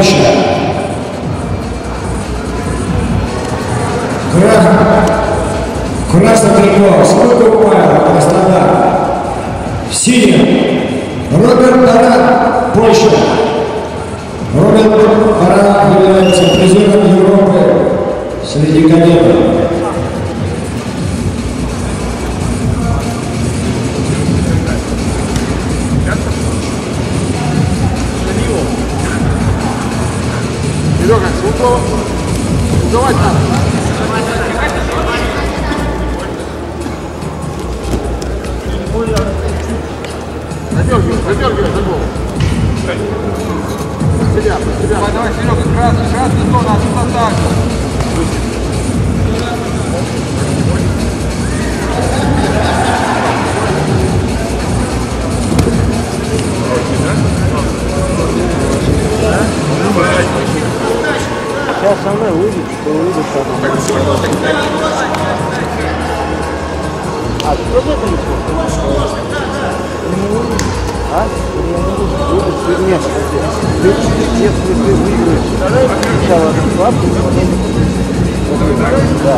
Poxa, Серега, Шутова. Давай там. Задергивай, задергивай за голову. Под себя, под себя. Давай, давай, Серега, красный, красный зона, отсюда так. Сейчас со мной выйдет, что увидит потом. А, ты тоже это не слышишь? А? Я не буду. Выйдет, ты нет. Если ты выиграешь сначала класс, ты потом Да.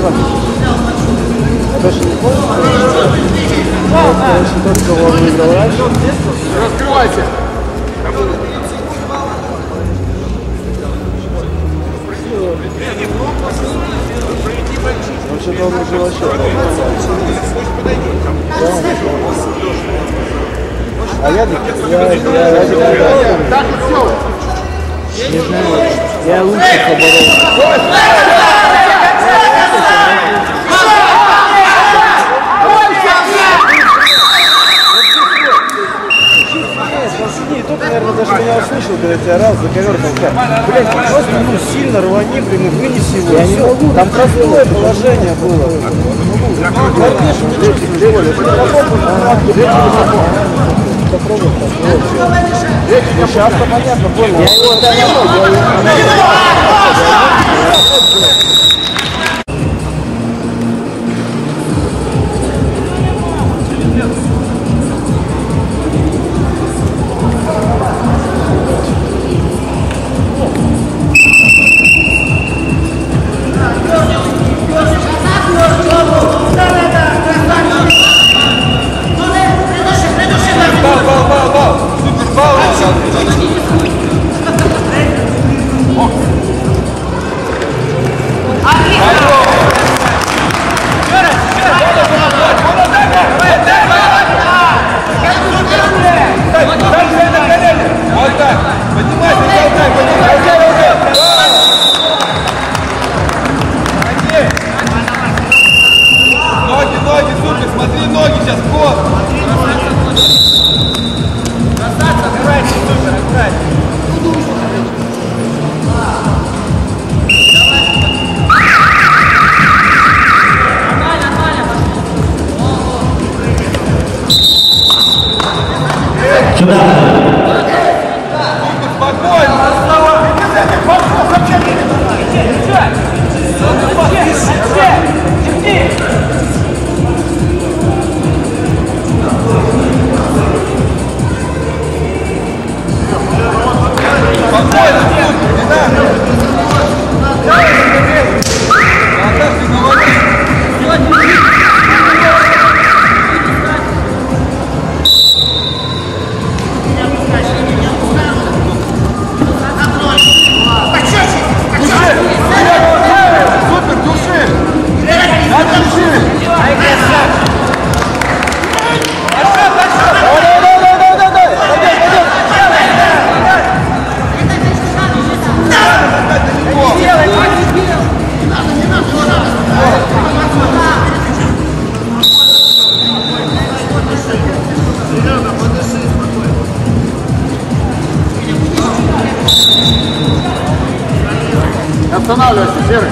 Сразу. Даже не? Короче, тот, кого он выиграл раньше. Раскрывайся. Он уже вообще... А я, я, я, я, все. не знаю, я лучше поборол. Он сиди, и тот, наверное, даже меня услышал, когда тебя орал, заковертал как. Блять, ты просто, ну, сильно рвани, блин, и вынеси его. Я не могу. Там простое положение было. Конечно, Попробуй, попробуй. Сейчас-то понятно, понял. Я его Сюда. Спокойно. Останавливайся, Серый.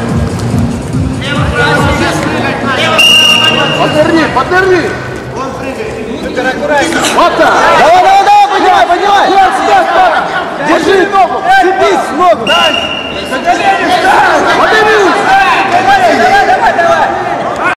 Подверни, подверни. Вот так. Давай, давай, давай, поднимай, поднимай!